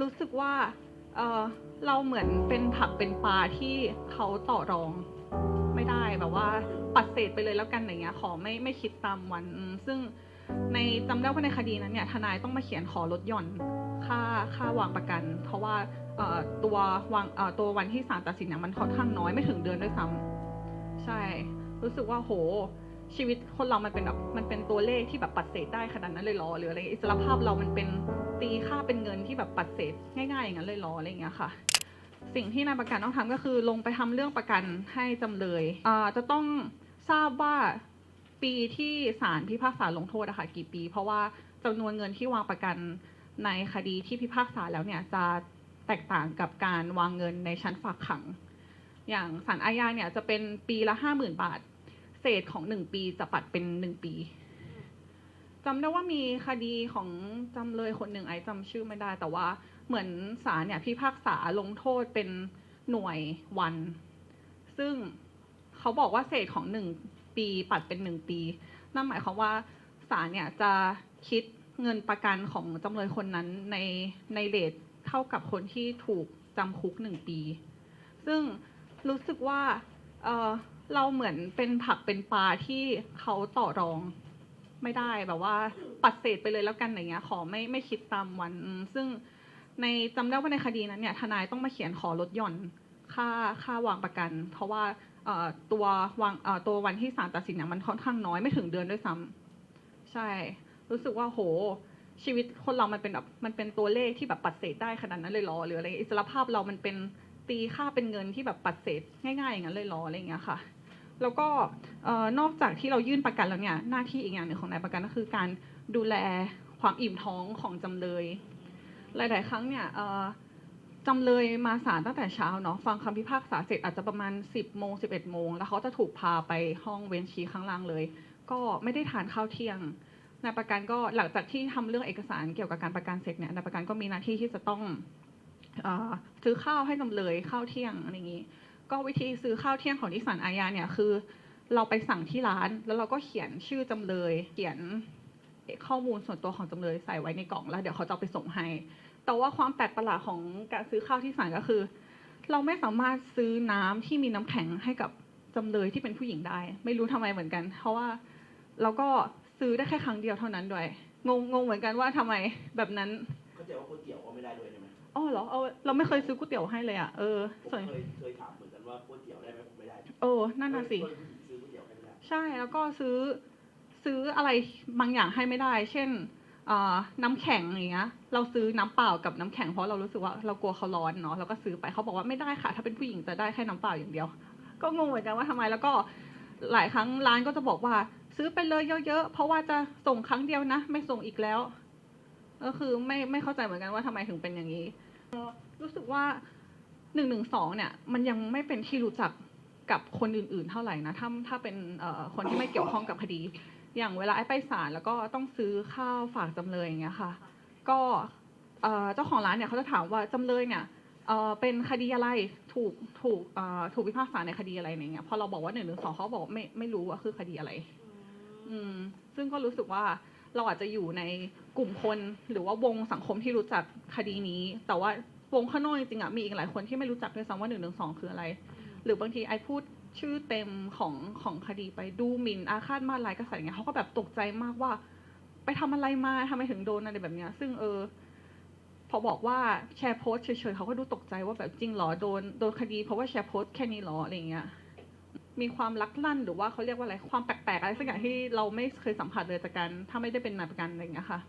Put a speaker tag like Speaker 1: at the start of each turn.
Speaker 1: รู้สึกว่าเออเราเหมือนเป็นผักเป็นปลาที่เขาต่อรอง ไม่ได้แบบว่าปัดเศษไปเลยแล้วกันอย่างเงี้ย ขอไม่ไม่คิดตามวัน ซึ่งในจำได้ว่าในคดีนั้นเนี่ยทนายต้องมาเขียนขอลดหย่อนค่าค่าวางประกัน เพราะว่าเอ่อตัววางเอ่อตัววันที่ศาลตัดสินเนี่ยมันค่อนข้างน้อยไม่ถึงเดือนด้วยซ้ำใช่ รู้สึกว่าโห ชีวิตคนเรามันเป็นแบบมันเป็นตัวเลขที่แบบปัดเศษได้ขนาดนั้นเลยหรอหรืออะไรอิสรภาพเรามันเป็นตีค่าเป็นเงินที่แบบปัดเศษง่ายๆอย่างนั้นเลยหรออะไรอย่างเงี้ยค่ะ สิ่งที่นายประกันต้องทำก็คือลงไปทำเรื่องประกันให้จำเลยอ่าจะต้องทราบว่าปีที่ศาลพิพากษาลงโทษอะค่ะกี่ปี เพราะว่าจำนวนเงินที่วางประกันในคดีที่พิพากษาแล้วเนี่ยจะแตกต่างกับการวางเงินในชั้นฝากขัง อย่างศาลอาญาเนี่ยจะเป็นปีละห้าหมื่นบาท เศษของหนึ่งปีจะปัดเป็นหนึ่งปีจำได้ว่ามีคดีของจำเลยคนหนึ่งไอ้จำชื่อไม่ได้ แต่ว่าเหมือนศาลเนี่ยพิพากษาลงโทษเป็นหน่วยวัน ซึ่งเขาบอกว่าเศษของหนึ่งปีปัดเป็นหนึ่งปี นั่นหมายความว่าศาลเนี่ยจะคิดเงินประกันของจำเลยคนนั้นในในเรทเท่ากับคนที่ถูกจำคุกหนึ่งปี ซึ่งรู้สึกว่า เราเหมือนเป็นผักเป็นปลาที่เขาต่อรองไม่ได้แบบว่าปัดเศษไปเลยแล้วกันอย่างเงี้ย ขอไม่ไม่คิดตามวัน ซึ่งในจำได้ว่าในคดีนั้นเนี่ยทนายต้องมาเขียนขอลดหย่อนค่าค่าวางประกัน เพราะว่าตัววางตัววันที่ศาลตัดสินเนี่ยมันค่อนข้างน้อยไม่ถึงเดือนด้วยซ้ำใช่ รู้สึกว่าโห ชีวิตคนเรามันเป็นแบบมันเป็นตัวเลขที่แบบปัดเศษได้ขนาดนั้นเลยหรอหรืออะไรอิสรภาพเรามันเป็นตีค่าเป็นเงินที่แบบปัดเศษง่ายๆอย่างนั้นเลยหรออะไรอย่างเงี้ยค่ะ แล้วก็นอกจากที่เรายื่นประกันแล้วเนี่ยหน้าที่อีกอย่างหนึ่งของนายประกันก็คือการดูแลความอิ่มท้องของจำเลย หลาย ๆ ครั้งเนี่ยจำเลยมาศาลตั้งแต่เช้าเนาะฟังคำพิพากษาเสร็จอาจจะประมาณ 10โมง11โมงแล้วเขาจะถูกพาไปห้องเวนชีข้างล่างเลย ก็ไม่ได้ทานข้าวเที่ยงนายประกันก็หลังจากที่ทำเรื่องเอกสารเกี่ยวกับการประกันเสร็จเนี่ยนายประกันก็มีหน้าที่ที่จะต้องอซื้อข้าวให้จำเลยข้าวเที่ยงอะไรอย่างนี้ ก็วิธีซื้อข้าวเที่ยงของที่ศาลอาญาเนี่ยคือ เราไปสั่งที่ร้าน แล้วเราก็เขียนชื่อจำเลย เขียนข้อมูลส่วนตัวของจำเลยใส่ไว้ในกล่องแล้วเดี๋ยวเขาจะเอาไปส่งให้ แต่ว่าความแปลกประหลาดของการซื้อข้าวที่ศาลก็คือ เราไม่สามารถซื้อน้ำที่มีน้ำแข็งให้กับจำเลยที่เป็นผู้หญิงได้ ไม่รู้ทำไมเหมือนกัน เพราะว่าเราก็ซื้อได้แค่ครั้งเดียวเท่านั้นด้วยงงงงเหมือนกันว่าทำไมแบบนั้น
Speaker 2: เขาใจว่าก๋วยเตี๋ยวก็ไม่ได้ด้วยใช่ไหม
Speaker 1: อ๋อเหรอเอาเราไม่เคยซื้อก๋วยเตี๋ยวให้เลยอะเออ
Speaker 2: ผม
Speaker 1: ส่วน
Speaker 2: เคยเคยถามเหมือนกัน ว่าก๋วยเตี๋ยวได้ไหมผมไม่ได้
Speaker 1: เออนั่นน่ะสิ
Speaker 2: เคยซื้อก๋วยเตี๋ยวให้ไม่ได้
Speaker 1: ใช่แล้วก็ซื้อซื้ออะไรบางอย่างให้ไม่ได้ เช่นเอ่อน้ำแข็งอย่างเงี้ย เราซื้อน้ำเปล่ากับน้ำแข็งเพราะเรารู้สึกว่าเรากลัวเขาร้อนเนาะเราก็ซื้อไปเขาบอกว่าไม่ได้ค่ะ ถ้าเป็นผู้หญิงจะได้แค่น้ำเปล่าอย่างเดียว ก็งงเหมือนกันว่าทำไมแล้วก็หลายครั้งร้านก็จะบอกว่า ซื้อไปเลยเยอะๆเพราะว่าจะส่งครั้งเดียวนะ ไม่ส่งอีกแล้ว ก็คือไม่ไม่เข้าใจเหมือนกันว่าทำไมถึงเป็นอย่างนี้เอ่อรู้สึกว่า หนึ่งหนึ่งสองเนี่ยมันยังไม่เป็นที่รู้จักกับคนอื่นๆเท่าไหร่นะถ้าถ้าเป็นคนที่ไม่เกี่ยวข้องกับคดี อย่างเวลาไอ้ไปศาลแล้วก็ต้องซื้อข้าวฝากจำเลยอย่างเงี้ยค่ะ ก็เจ้าของร้านเนี่ยเขาจะถามว่าจำเลยเนี่ยเป็นคดีอะไรถูกถูกถูกพิพากษาในคดีอะไรอย่างเงี้ยพอเราบอกว่าหนึ่งหนึ่งสองเขาบอกไม่ไม่รู้ว่าคือคดีอะไร อืม ซึ่งก็รู้สึกว่าเราอาจจะอยู่ในกลุ่มคนหรือว่าวงสังคมที่รู้จักคดีนี้ แต่ว่า วงข้างนอกจริงๆอะมีอีกหลายคนที่ไม่รู้จักด้วยซ้ำว่าหนึ่งหนึ่งสองคืออะไร หรือบางทีไอพูดชื่อเต็มของของคดีไปดูหมิ่นอาฆาตมาตร้ายกษัตริย์อย่างเงี้ยเขาก็แบบตกใจมากว่า ไปทำอะไรมาทำไมถึงโดนอะไรแบบเนี้ย ซึ่งเออ พอบอกว่าแชร์โพสต์เฉยๆเขาก็ดูตกใจว่าแบบจริงเหรอโดนโดนคดีเพราะว่าแชร์โพสต์แค่นี้เหรออะไรอย่างเงี้ยมีความลักลั่นหรือว่าเขาเรียกว่าอะไรความแปลกๆอะไรสักอย่างที่เราไม่เคยสัมผัสเลยจากการถ้าไม่ได้เป็นนายประกันอะไรอย่างเงี้ยค่ะ